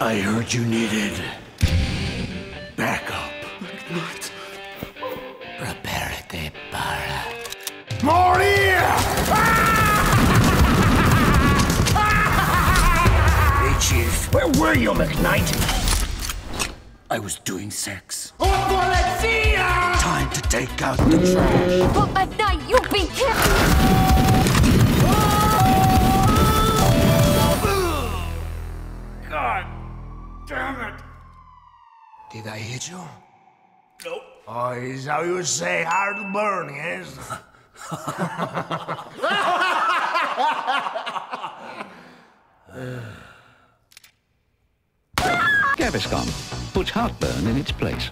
I heard you needed backup. What? Prepárate para morir! hey, Chief. Where were you, McKnight? I was doing sex. Oh, Policía! Time to take out the trash. But McKnight, you be careful! God damn it! Did I hit you? Nope. Oh, is how you say hard to burn, yes? Gaviscon puts heartburn in its place.